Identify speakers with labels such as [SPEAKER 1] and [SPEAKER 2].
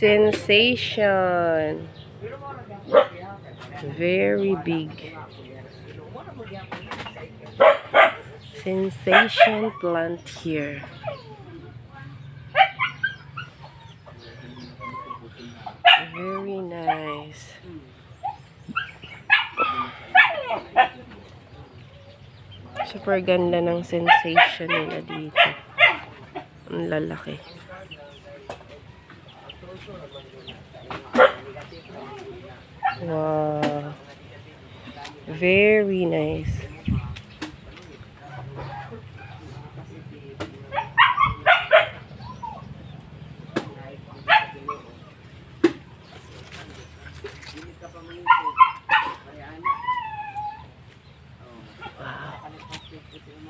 [SPEAKER 1] Sensation. Very big. Sensation plant here. Very nice. Super ganda ng sensation nila dito. Ang lalaki. Wow. Very nice.